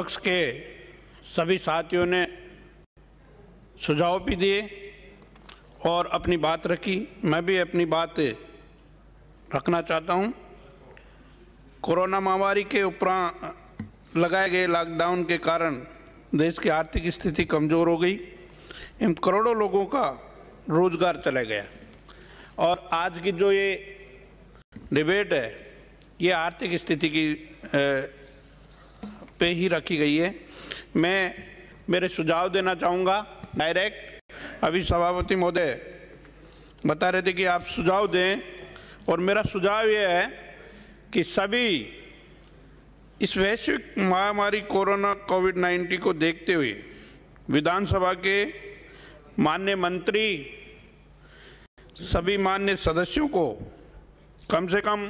विपक्ष के सभी साथियों ने सुझाव भी दिए और अपनी बात रखी। मैं भी अपनी बात रखना चाहता हूँ। कोरोना महामारी के उपरांत, लगाए गए लॉकडाउन के कारण देश की आर्थिक स्थिति कमज़ोर हो गई। इन करोड़ों लोगों का रोज़गार चला गया। और आज की जो ये डिबेट है, ये आर्थिक स्थिति की पे ही रखी गई है। मैं, मेरे सुझाव देना चाहूँगा डायरेक्ट अभी सभापति महोदय, बता रहे थे कि आप सुझाव दें, और मेरा सुझाव यह है कि सभी इस वैश्विक महामारी कोरोना कोविड 19 को देखते हुए विधानसभा के मान्य मंत्री, सभी मान्य सदस्यों को कम से कम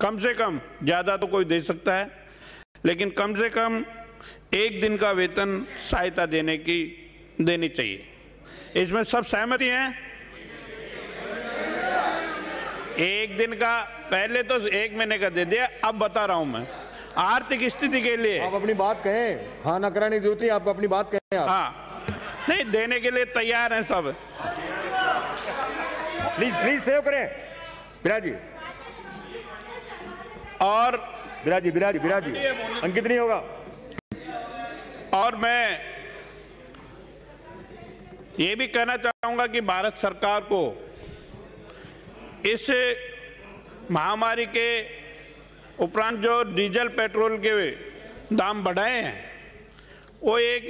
कम से कम ज़्यादा तो कोई दे सकता है। लेकिन कम से कम एक दिन का वेतन सहायता देने की देनी चाहिए। इसमें सब सहमति हैं एक दिन का पहले तो एक महीने का दे दिया अब बता रहा हूँ मैं। आर्थिक स्थिति के लिए। आप अपनी बात कहें। हाँ ना कराने की ज़रूरत नहीं आपको अपनी बात कहें आप। हाँ। नहीं देने के लिए तैयार हैं सब। प्लीज़ प्लीज़ सेव करें। जी और विराज जी विराज जी विराज जी अंकित नहीं होगा। और मैं ये भी कहना चाहूँगा कि भारत सरकार को इस महामारी के उपरांत जो डीजल, पेट्रोल के दाम बढ़ाए हैं, वो एक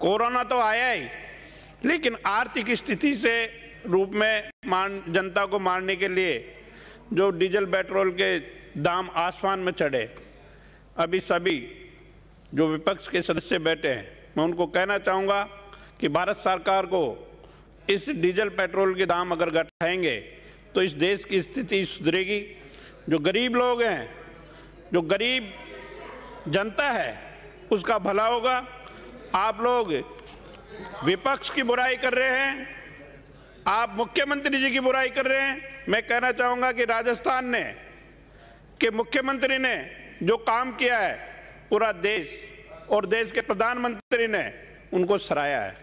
कोरोना तो आया ही, लेकिन आर्थिक स्थिति से रूप में मान, जनता को मारने के लिए जो डीजल, पेट्रोल के दाम आसमान में चढ़े। अभी सभी जो विपक्ष के सदस्य बैठे हैं, मैं उनको कहना चाहूँगा कि भारत सरकार को इस डीजल पेट्रोल के दाम अगर घटाएँगे तो इस देश की स्थिति सुधरेगी। जो गरीब लोग हैं, जो गरीब जनता है, उसका भला होगा। आप लोग विपक्ष की बुराई कर रहे हैं, आप मुख्यमंत्री जी की बुराई कर रहे हैं। मैं कहना चाहूँगा कि राजस्थान ने के मुख्यमंत्री ने जो काम किया है, पूरा देश और देश के प्रधानमंत्री ने उनको सराया है।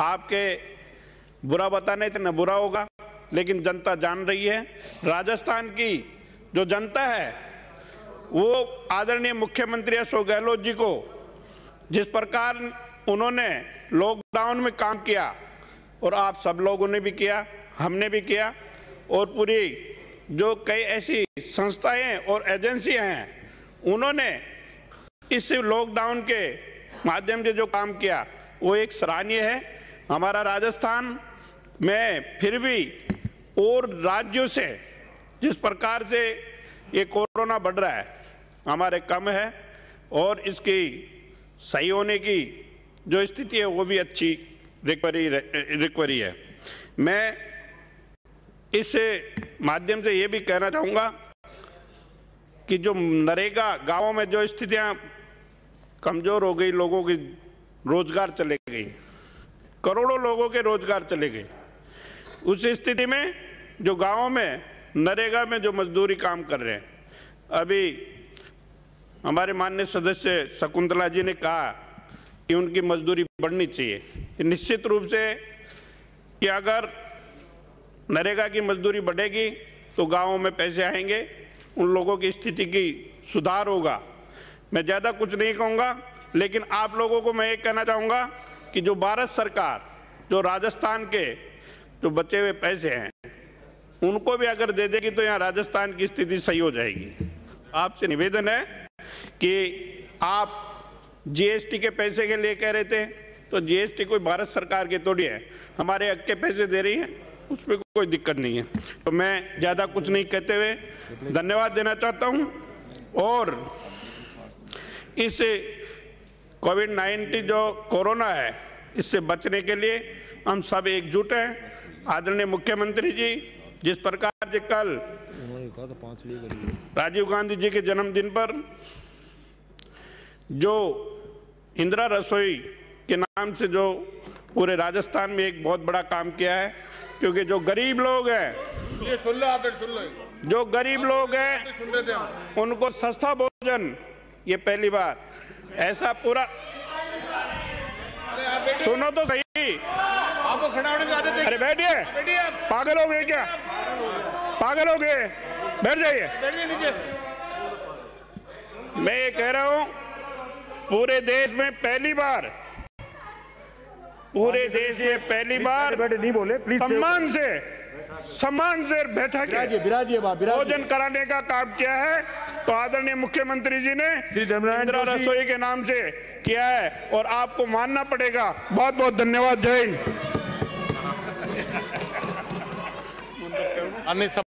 आपके बुरा बताने से न बुरा होगा, लेकिन जनता जान रही है, राजस्थान की जो जनता है, वो आदरणीय मुख्यमंत्री अशोक गहलोत जी को, जिस प्रकार उन्होंने लॉकडाउन में काम किया, और आप सब लोगों ने भी किया, हमने भी किया, और पूरी जो कई ऐसी संस्थाएँ और एजेंसियाँ हैं, उन्होंने इस लॉकडाउन के माध्यम से जो काम किया, वो एक सराहनीय है। हमारा राजस्थान में फिर भी और राज्यों से जिस प्रकार से ये कोरोना बढ़ रहा है, हमारे कम है और इसकी सही होने की जो स्थिति है, वो भी अच्छी रिकवरी रिकवरी है। मैं इस माध्यम से ये भी कहना चाहूँगा कि जो नरेगा गाँवों में जो स्थितियाँ कमज़ोर हो गई, लोगों की रोज़गार चले गई, करोड़ों लोगों के रोज़गार चले गए। उस स्थिति में जो गाँवों में, नरेगा में जो मजदूरी काम कर रहे हैं, अभी हमारे माननीय सदस्य शकुंतला जी ने कहा कि उनकी मजदूरी बढ़नी चाहिए। निश्चित रूप से कि अगर नरेगा की मजदूरी बढ़ेगी तो गाँवों में पैसे आएँगे उन लोगों की स्थिति की सुधार होगा। मैं ज़्यादा कुछ नहीं कहूँगा, लेकिन आप लोगों को मैं ये कहना चाहूँगा कि जो भारत सरकार, जो राजस्थान के जो बचे हुए पैसे हैं, उनको भी अगर दे देगी तो यहाँ राजस्थान की स्थिति सही हो जाएगी। आपसे निवेदन है कि आप जीएसटी के पैसे के लिए कह रहे थे तो जीएसटी कोई भारत सरकार के थोड़ी है। हमारे हक के पैसे दे रही हैं। उसमें कोई दिक्कत नहीं है। तो मैं ज़्यादा कुछ नहीं कहते हुए धन्यवाद देना चाहता हूँ और इस कोविड 19 जो कोरोना है, इससे बचने के लिए हम सब एकजुट हैं। आदरणीय मुख्यमंत्री जी, जिस प्रकार से कल राजीव गांधी जी के जन्मदिन पर जो इंदिरा रसोई के नाम से जो पूरे राजस्थान में एक बहुत बड़ा काम किया है क्योंकि जो गरीब लोग हैं ये सुन लो आप सुन लो। जो गरीब लोग हैं उनको सस्ता भोजन ये पहली बार ऐसा पूरा सुनो तो सही। आपको खड़ा होने की अरे बैठिए। बैठिए पागल हो गए क्या? पागल हो गए। बैठ जाइए। मैं ये कह रहा हूँ पूरे देश में पहली बार पूरे देश में पहली बार बैठे नहीं बोले प्लीज़ सम्मान से सम्मान से बैठा के बिराजिए बिराजिए बाप बिराजिए भोजन कराने का काम किया है। तो आदरणीय मुख्यमंत्री जी ने इंदिरा रसोई के नाम से किया है और आपको मानना पड़ेगा। बहुत बहुत धन्यवाद जय हिंद। अन्य सब